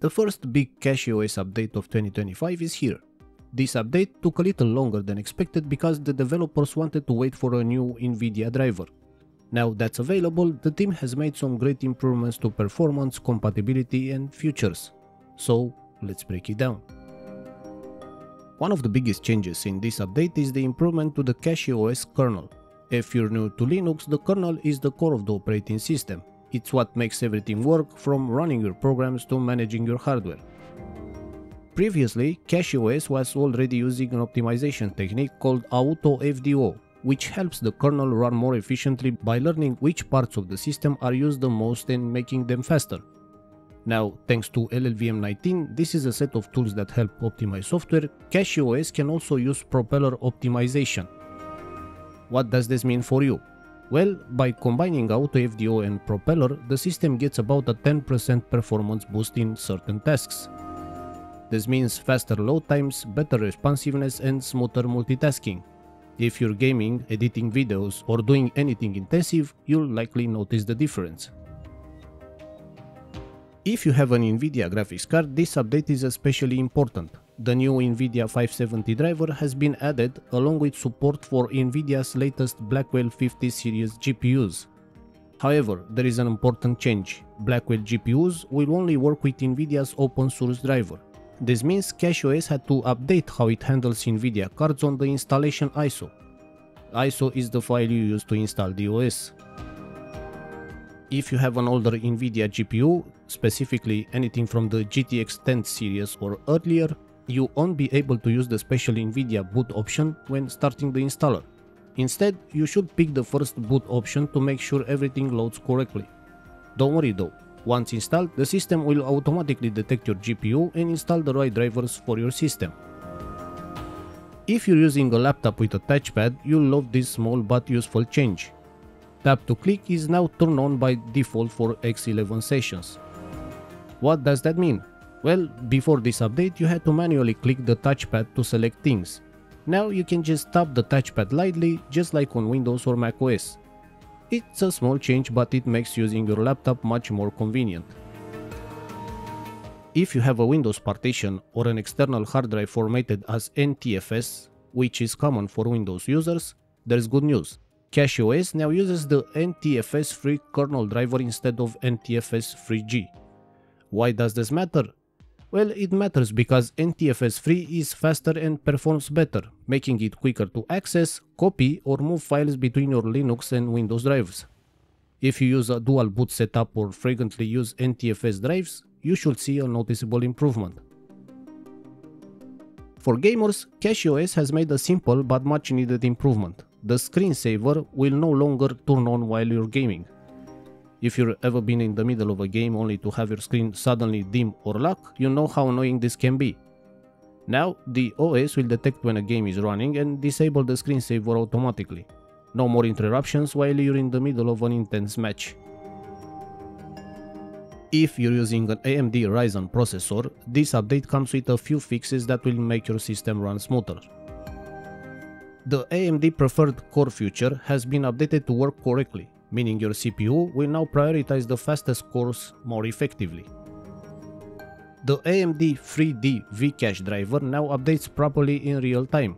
The first big CachyOS update of 2025 is here. This update took a little longer than expected because the developers wanted to wait for a new NVIDIA driver. Now that's available, the team has made some great improvements to performance, compatibility and features. So let's break it down. One of the biggest changes in this update is the improvement to the CachyOS kernel. If you're new to Linux, the kernel is the core of the operating system. It's what makes everything work from running your programs to managing your hardware. Previously, CachyOS was already using an optimization technique called AutoFDO, which helps the kernel run more efficiently by learning which parts of the system are used the most and making them faster. Now, thanks to LLVM19, this is a set of tools that help optimize software, CachyOS can also use propeller optimization. What does this mean for you? Well, by combining AutoFDO and Propeller, the system gets about a 10% performance boost in certain tasks. This means faster load times, better responsiveness and smoother multitasking. If you're gaming, editing videos or doing anything intensive, you'll likely notice the difference. If you have an Nvidia graphics card, this update is especially important. The new Nvidia 570 driver has been added along with support for Nvidia's latest Blackwell 50 series GPUs. However, there is an important change. Blackwell GPUs will only work with Nvidia's open source driver. This means CachyOS had to update how it handles Nvidia cards on the installation ISO. ISO is the file you use to install the OS. If you have an older Nvidia GPU, specifically anything from the GTX 10 series or earlier, you won't be able to use the special Nvidia boot option when starting the installer. Instead, you should pick the first boot option to make sure everything loads correctly. Don't worry though, once installed, the system will automatically detect your GPU and install the right drivers for your system. If you're using a laptop with a touchpad, you'll love this small but useful change. Tap to click is now turned on by default for X11 sessions. What does that mean? Well, before this update you had to manually click the touchpad to select things. Now you can just tap the touchpad lightly just like on Windows or macOS. It's a small change but it makes using your laptop much more convenient. If you have a Windows partition or an external hard drive formatted as NTFS, which is common for Windows users, there's good news. CachyOS now uses the NTFS3 kernel driver instead of NTFS-3G. Why does this matter? Well, it matters because NTFS3 is faster and performs better, making it quicker to access, copy or move files between your Linux and Windows drives. If you use a dual boot setup or frequently use NTFS drives, you should see a noticeable improvement. For gamers, CachyOS has made a simple but much needed improvement. The screensaver will no longer turn on while you're gaming. If you've ever been in the middle of a game only to have your screen suddenly dim or lock, you know how annoying this can be. Now, the OS will detect when a game is running and disable the screensaver automatically. No more interruptions while you're in the middle of an intense match. If you're using an AMD Ryzen processor, this update comes with a few fixes that will make your system run smoother. The AMD preferred core feature has been updated to work correctly, meaning your CPU will now prioritize the fastest cores more effectively. The AMD 3D V-Cache driver now updates properly in real time.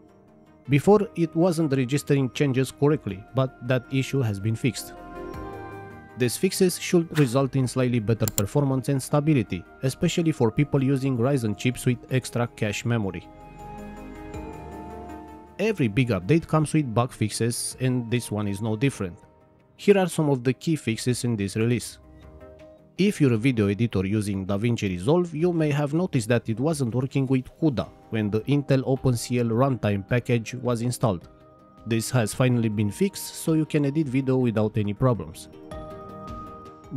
Before it wasn't registering changes correctly, but that issue has been fixed. These fixes should result in slightly better performance and stability, especially for people using Ryzen chips with extra cache memory. Every big update comes with bug fixes and this one is no different. Here are some of the key fixes in this release. If you're a video editor using DaVinci Resolve, you may have noticed that it wasn't working with CUDA when the Intel OpenCL runtime package was installed. This has finally been fixed so you can edit video without any problems.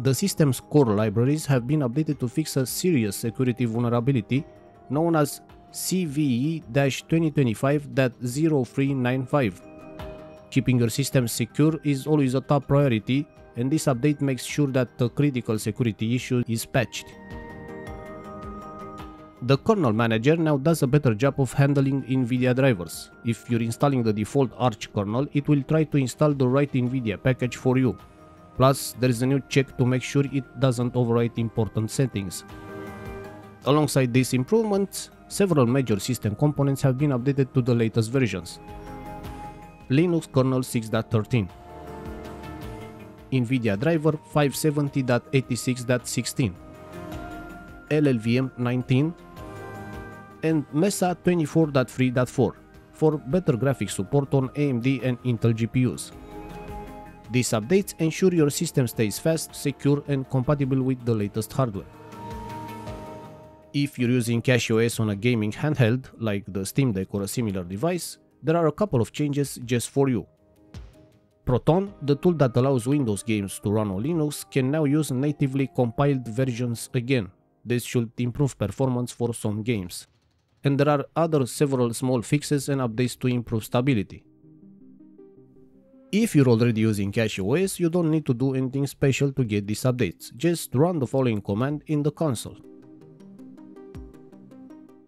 The system's core libraries have been updated to fix a serious security vulnerability known as CVE-2025.0395 Keeping your system secure is always a top priority and this update makes sure that the critical security issue is patched. The kernel manager now does a better job of handling NVIDIA drivers. If you're installing the default Arch kernel, it will try to install the right NVIDIA package for you. Plus, there is a new check to make sure it doesn't overwrite important settings. Alongside these improvements, several major system components have been updated to the latest versions. Linux kernel 6.13 NVIDIA driver 570.86.16 LLVM 19 and Mesa 24.3.4 for better graphics support on AMD and Intel GPUs. These updates ensure your system stays fast, secure and compatible with the latest hardware. If you're using CachyOS on a gaming handheld, like the Steam Deck or a similar device, there are a couple of changes just for you. Proton, the tool that allows Windows games to run on Linux, can now use natively compiled versions again. This should improve performance for some games. And there are other several small fixes and updates to improve stability. If you're already using CachyOS, you don't need to do anything special to get these updates, just run the following command in the console.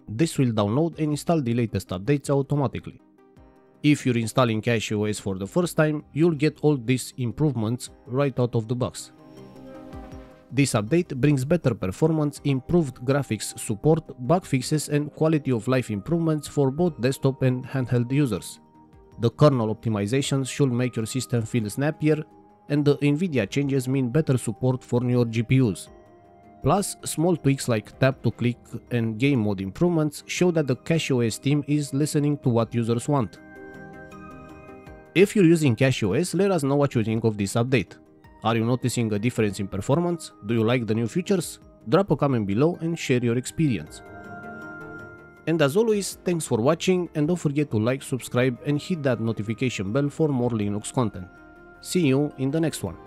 This will download and install the latest updates automatically. If you're installing CachyOS for the first time, you'll get all these improvements right out of the box. This update brings better performance, improved graphics support, bug fixes and quality of life improvements for both desktop and handheld users. The kernel optimizations should make your system feel snappier, and the NVIDIA changes mean better support for newer GPUs. Plus, small tweaks like tap to click and game mode improvements show that the CachyOS team is listening to what users want. If you're using CachyOS, let us know what you think of this update. Are you noticing a difference in performance? Do you like the new features? Drop a comment below and share your experience. And as always, thanks for watching and don't forget to like, subscribe and hit that notification bell for more Linux content. See you in the next one.